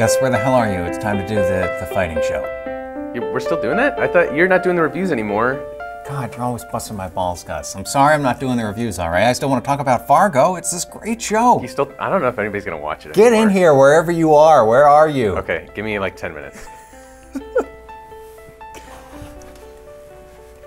Gus, where the hell are you? It's time to do the, the fighting show. You- We're still doing it? I thought you're not doing the reviews anymore. God, you're always busting my balls, Gus. I'm sorry I'm not doing the reviews, all right? I still want to talk about Fargo. It's this great show. You still? I don't know if anybody's gonna watch it. Get in here wherever you are. Where are you? Okay, give me like 10 minutes.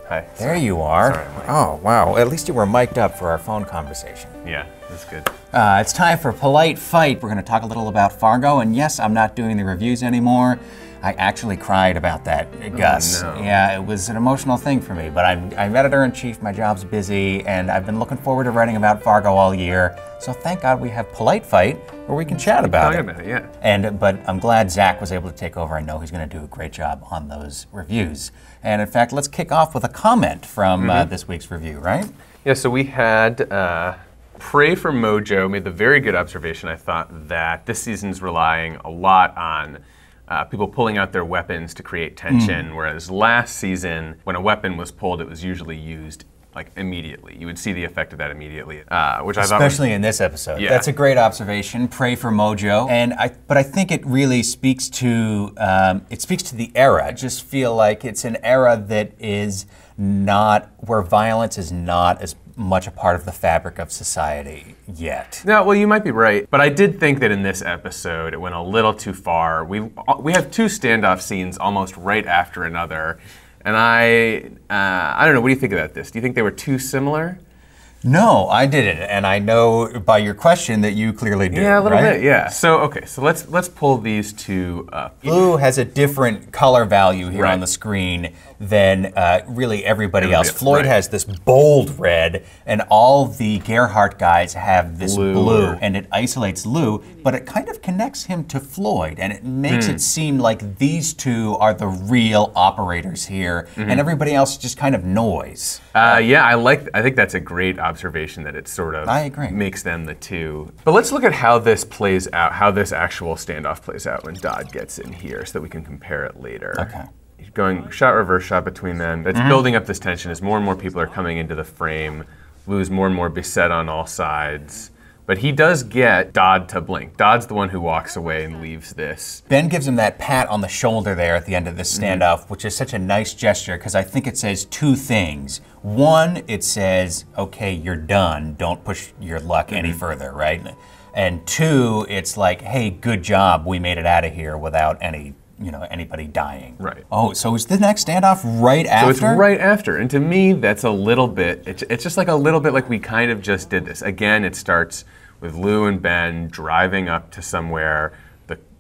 Hi. There you are. Sorry, oh, wow. At least you were mic'd up for our phone conversation. Yeah, that's good. Uh, it's time for Polite Fight. We're going to talk a little about Fargo, and yes, I'm not doing the reviews anymore. I actually cried about that, Gus. no. Yeah, it was an emotional thing for me, but I'm, I'm editor in chief, my job's busy, and I've been looking forward to writing about Fargo all year. So thank God we have Polite Fight where we can chat about it. about it, yeah. And but I'm glad Zach was able to take over. I know he's going to do a great job on those reviews. And in fact, let's kick off with a comment from Mm-hmm. uh, this week's review, right? Yeah, so we had uh, Pray for Mojo made the very good observation, I thought, that this season's relying a lot on uh, people pulling out their weapons to create tension, Hmm. whereas last season, when a weapon was pulled, it was usually used like immediately. You would see the effect of that immediately, uh, which I thought Especially in this episode. Yeah. That's a great observation. Pray for Mojo. And I, but I think it really speaks to um, it speaks to the era. I just feel like it's an era that is not where violence is not as much a part of the fabric of society yet. No, well, you might be right, but I did think that in this episode it went a little too far. We we have two standoff scenes almost right after another, and I uh, I don't know. What do you think about this? Do you think they were too similar? No, I didn't, and I know by your question that you clearly do. Yeah, a little right? bit. Yeah. So okay, so let's let's pull these two up. Lou has a different color value here Right. on the screen than uh, really everybody, Everybody else. Floyd right. has this bold red, and all the Gerhardt guys have this Blue. blue, and it isolates Lou, but it kind of connects him to Floyd, and it makes Hmm. it seem like these two are the real operators here, Mm-hmm. and everybody else is just kind of noise. Uh, yeah, I like. I think that's a great observation that it sort of I agree. makes them the two. But let's look at how this plays out. How this actual standoff plays out when Dodd gets in here, so that we can compare it later. Okay. Going shot reverse shot between them. That's mm-hmm. building up this tension as more and more people are coming into the frame. Lou's more and more beset on all sides. But he does get Dodd to blink. Dodd's the one who walks away and leaves this. Ben gives him that pat on the shoulder there at the end of this Mm-hmm. standoff, which is such a nice gesture because I think it says two things. One, it says, okay, you're done. Don't push your luck any Mm-hmm. further, right? And two, it's like, hey, good job. We made it out of here without any, you know, anybody dying. Right. Oh, so is the next standoff right after? So it's right after. And to me, that's a little bit, it's, it's just like a little bit like we kind of just did this. Again, it starts with Lou and Ben driving up to somewhere,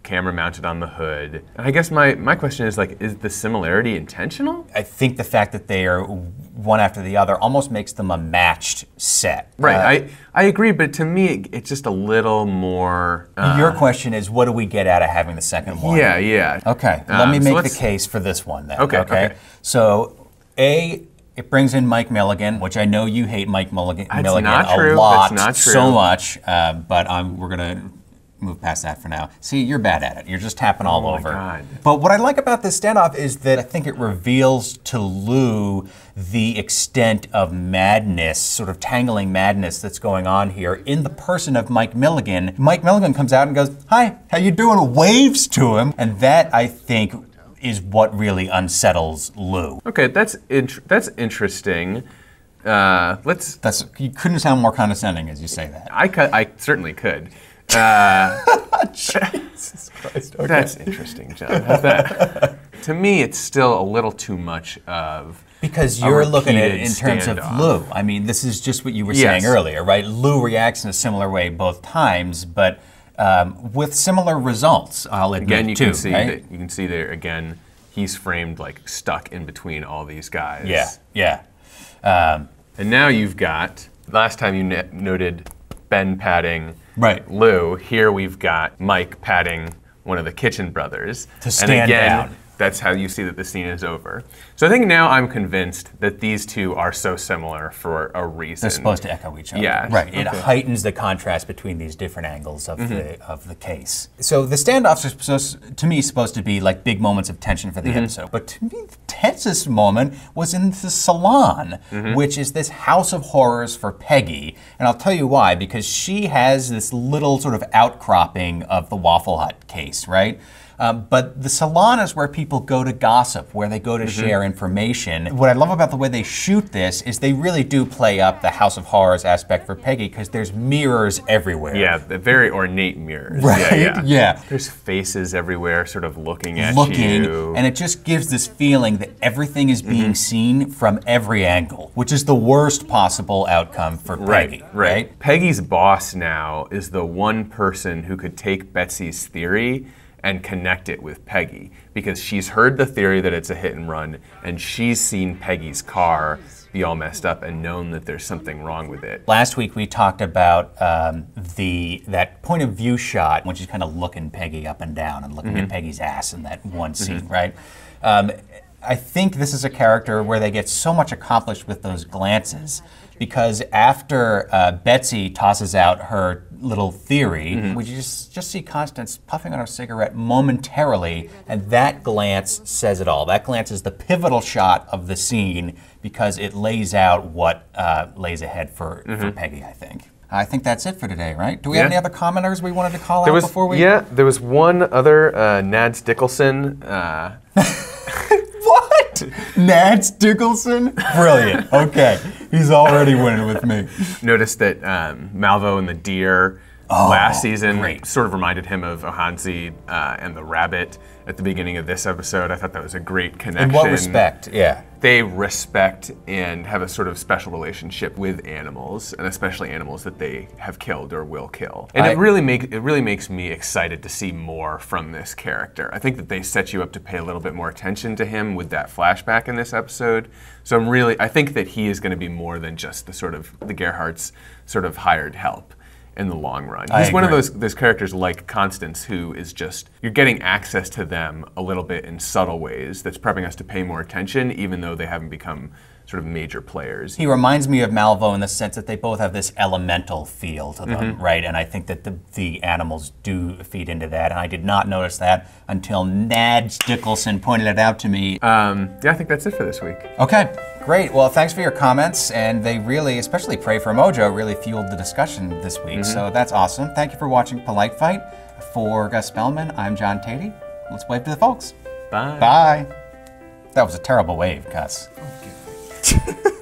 camera mounted on the hood. And I guess my, my question is like, is the similarity intentional? I think the fact that they are one after the other almost makes them a matched set. Right. Uh, I, I agree, but to me, it, it's just a little more. Uh, your question is, what do we get out of having the second one? yeah, yeah. Okay, let Um, me so make the case for this one then. Okay, okay. So, A, it brings in Mike Milligan, which I know you hate Mike Mulligan, Milligan not a lot, not so much, uh, but um, we're going to move past that for now. See, you're bad at it. You're just tapping all Oh my over. God. But what I like about this standoff is that I think it reveals to Lou the extent of madness, sort of tangling madness that's going on here in the person of Mike Milligan. Mike Milligan comes out and goes, "Hi, how you doing?" waves to him, and that I think is what really unsettles Lou. Okay, that's, int- that's interesting. Uh, let's That's you couldn't sound more condescending as you say that. I, cou- I certainly could. Uh, Jesus Christ. Okay. That's interesting, John. That? to me, it's still a little too much of. Because you're looking at it in terms of. Lou. I mean, this is just what you were Yes. saying earlier, right? Lou reacts in a similar way both times, but um, with similar results. I'll admit Again, you too. can see right? that you can see there again. He's framed like stuck in between all these guys. Yeah, yeah. Um, And now you've got. Last time you noted Ben patting Right. Lou. Here we've got Mike patting one of the Kitchen brothers. To stand and again, down. That's how you see that the scene is over. So I think now I'm convinced that these two are so similar for a reason. They're supposed to echo each other. Yeah. Right. It Okay. Mm-hmm. heightens the contrast between these different angles of the of the case. So the standoffs are supposed, to me supposed to be like big moments of tension for the Mm-hmm. episode. But to me, the tensest moment was in the salon, Mm-hmm. which is this house of horrors for Peggy. And I'll tell you why. Because she has this little sort of outcropping of the Waffle Hut case, right? Um, but the salon is where people go to gossip, where they go to share information. What I love about the way they shoot this is they really do play up the House of Horrors aspect for Peggy because there's mirrors everywhere. Yeah, the very ornate mirrors. Right? Yeah, yeah. Yeah. There's faces everywhere, sort of looking at Looking, you. and it just gives this feeling that everything is being Mm-hmm. seen from every angle, which is the worst possible outcome for Peggy. Right, right. Peggy's boss now is the one person who could take Betsy's theory and connect it with Peggy because she's heard the theory that it's a hit and run and she's seen Peggy's car be all messed up and known that there's something wrong with it. Last week we talked about um, the that point of view shot when she's kind of looking Peggy up and down and looking Mm-hmm. at Peggy's ass in that one scene, right? Um, I think this is a character where they get so much accomplished with those glances because after uh, Betsy tosses out her little theory, Mm-hmm. we just just see Constance puffing on her cigarette momentarily, and that glance says it all. That glance is the pivotal shot of the scene because it lays out what uh, lays ahead for, for Peggy. I think. I think that's it for today, right? Do we have Mm-hmm. Any other commenters we wanted to call There out was before we? yeah, there was one other uh, Nads Dickelson. Uh, What? Nads Dickelson? Brilliant. Okay, he's already winning with me. Notice that um, Malvo and the deer last season Oh, great. sort of reminded him of Hanzee uh, and the rabbit at the beginning of this episode. I thought that was a great connection. In what respect? Yeah. They respect and have a sort of special relationship with animals, and especially animals that they have killed or will kill. And I- it really make it really makes me excited to see more from this character. I think that they set you up to pay a little bit more attention to him with that flashback in this episode. So I'm really I think that he is going to be more than just the sort of the Gerhardt's sort of hired help in the long run. He's one of those those characters like Constance who is just you're getting access to them a little bit in subtle ways that's prepping us to pay more attention even though they haven't become sort of major players. He reminds me of Malvo in the sense that they both have this elemental feel to them, Mm-hmm. right? And I think that the, the animals do feed into that. And I did not notice that until Nads Dickelson pointed it out to me. Um, yeah, I think that's it for this week. Okay, great. Well, thanks for your comments. And they really, especially Pray for Mojo, really fueled the discussion this week. Mm-hmm. So that's awesome. Thank you for watching Polite Fight. For Gus Spelman, I'm John Teti. Let's wave to the folks. Bye. Bye. That was a terrible wave, Gus much.